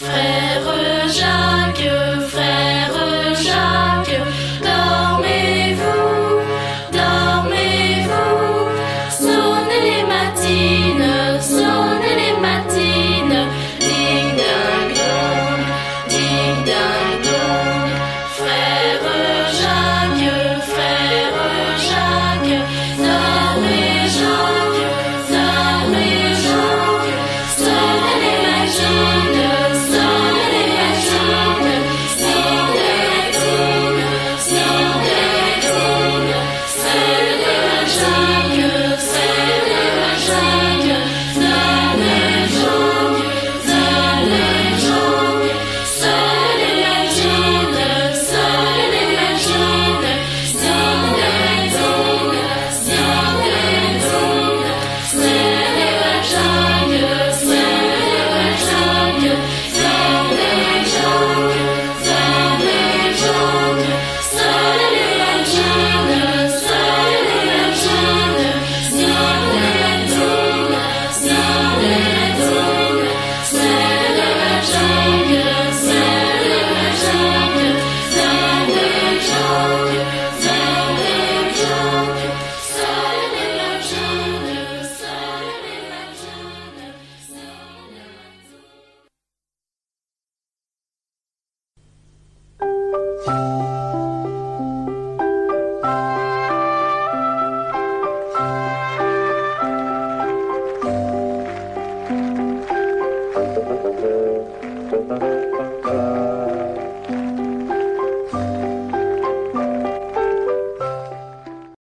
Frère Música